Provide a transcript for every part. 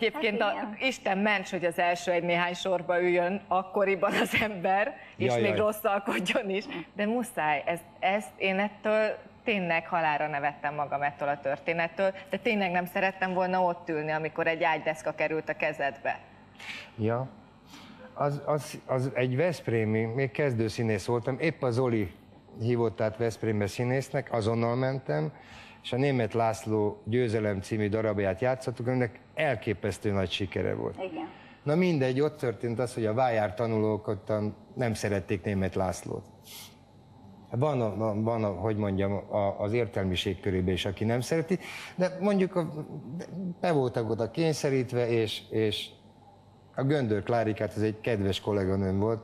Egyébként Hát a. Isten ments, hogy az első egy néhány sorba üljön akkoriban az ember, és Jaj, még jaj. rosszalkodjon is. De muszáj, ezt, ezt én ettől tényleg halára nevettem magam ettől a történettől, de tényleg nem szerettem volna ott ülni, amikor egy ágydeszka került a kezedbe. Ja. Az, az, az egy Veszprémi, még kezdőszínész voltam, épp az Oli hívott át Veszprémbe színésznek, azonnal mentem, és a német László Győzelem című darabját játszottuk, aminek elképesztő nagy sikere volt. Igen. Na mindegy, ott történt az, hogy a vájár tanulók ottan nem szerették német Lászlót. Van, a, van- van a, hogy mondjam, a, az értelmiség körében is, aki nem szereti, de mondjuk a, be voltak oda kényszerítve, és, és a Göndör Klárikát, ez egy kedves kolléganőm volt,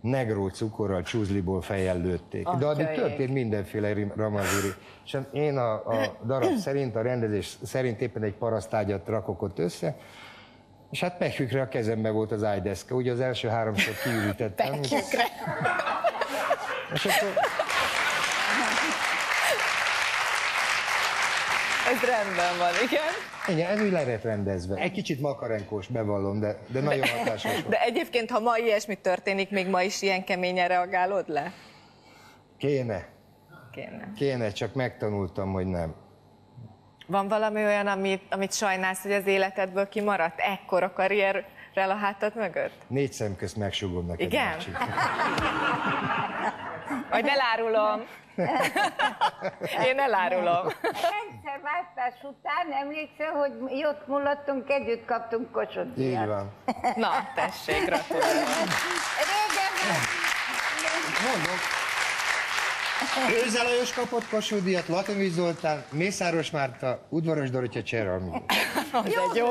negró cukorral, csúzliból fejjel lőtték. De addig Atyaik. történt mindenféle ramaziri. És én a, a darab szerint, a rendezés szerint éppen egy parasztágyat rakok ott össze, és hát pekükre a kezembe volt az ágydeszka, ugye az első háromszor kiürítettem. Pekjükre. És akkor Ez rendben van, igen. igen, ez úgy le lett rendezve. Egy kicsit makarenkós, bevallom, de, de nagyon hatásos volt. De egyébként, ha ma ilyesmi történik, még ma is ilyen keményen reagálod le? Kéne, Kéne. kéne, csak megtanultam, hogy nem. Van valami olyan, amit, amit sajnálsz, hogy az életedből kimaradt ekkora karrierrel a hátad mögött? Négy szem közt megsugom neked. Igen? Vagy elárulom. Én elárulom. Egyszer váltás után emlékszel, hogy jót mulattunk, együtt kaptunk Így Kossuth van. Na, tessék, gratulálok. Régen Mondom. Őze Lajos kapott Kossuth díjat, Latovics Zoltán, Mészáros Márta, Udvaros Dorottya Cseralmi. Jó